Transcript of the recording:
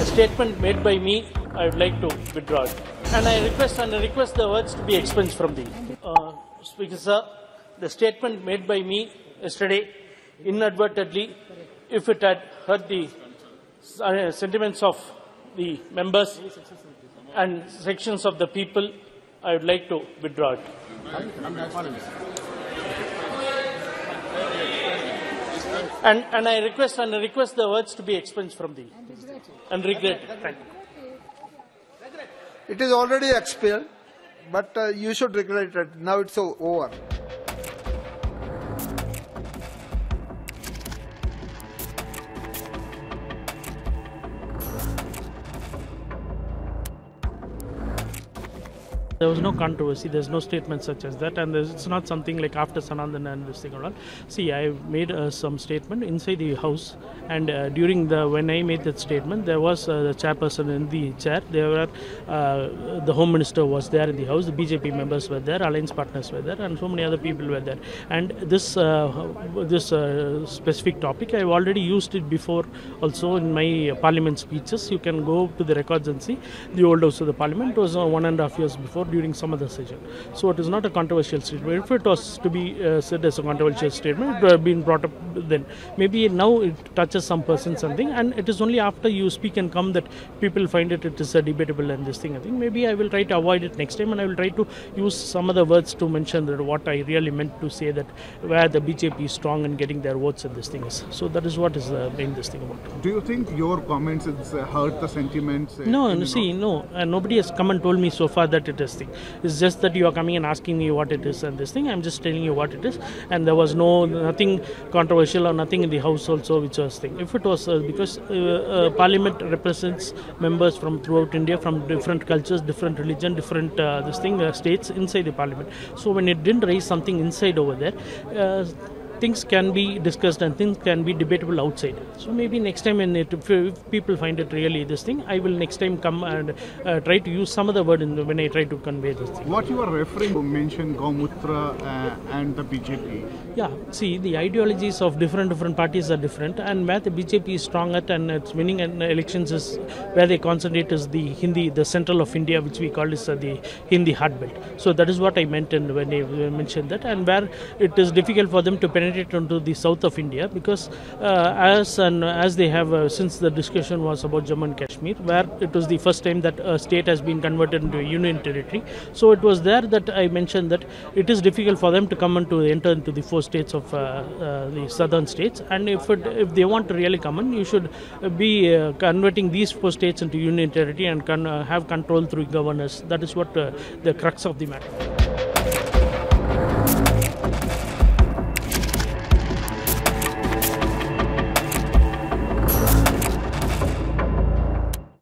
The statement made by me, I would like to withdraw it. And I request and I request the words to be expunged from the uh, Speaker sir. The statement made by me yesterday, inadvertently, if it had hurt the uh, sentiments of the members and sections of the people, I would like to withdraw it. And, and I request and I request the words to be expunged from the and regret. Thank you. It is already expelled, but uh, you should regret it. Now it's over. There was no controversy. There's no statement such as that, and it's not something like after Sanatan and this thing and all. See, I made uh, some statement inside the house, and uh, during the when I made that statement, there was uh, the chairperson in the chair. There were uh, the home minister was there in the house. The BJP members were there, alliance partners were there, and so many other people were there. And this uh, this uh, specific topic, I've already used it before, also in my parliament speeches. You can go to the records and see the old house of the parliament it was one and a half years before during some other session. So it is not a controversial statement. If it was to be uh, said as a controversial statement, it would have been brought up then. Maybe now it touches some person something, and it is only after you speak and come that people find it it is a debatable and this thing. I think maybe I will try to avoid it next time, and I will try to use some other words to mention that what I really meant to say that where the BJP is strong and getting their votes and this thing is. So that is what is uh, being this thing about. Do you think your comments uh, hurt the sentiments? uh, No, no, see, no, uh, nobody has come and told me so far that it is thing. It's just that you are coming and asking me what it is and this thing. I'm just telling you what it is, and there was no nothing controversial or nothing in the house also which was thing. If it was uh, because uh, uh, Parliament represents members from throughout India from different cultures, different religion, different uh, this thing uh, states inside the Parliament. So when it didn't raise something inside over there. Things can be discussed and things can be debatable outside. So maybe next time when it, if, people find it really this thing, I will next time come and uh, try to use some other word in the, when I try to convey this thing. What you are referring to mention Gaumutra uh, and the BJP. Yeah, see, the ideologies of different different parties are different, and where the BJP is strong at and it's winning in elections is where they concentrate is the Hindi, the central of India, which we call is uh, the Hindi heartbelt. So that is what I meant in, when I mentioned that, and where it is difficult for them to penetrate into the south of India because uh, as and as they have uh, since the discussion was about Jammu and Kashmir, where it was the first time that a state has been converted into a union territory. So it was there that I mentioned that it is difficult for them to come and to enter into the four states of uh, the southern states, and if it, if they want to really come in, you should be uh, converting these four states into union territory and can uh, have control through governors. That is what uh, the crux of the matter.